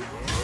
Sure.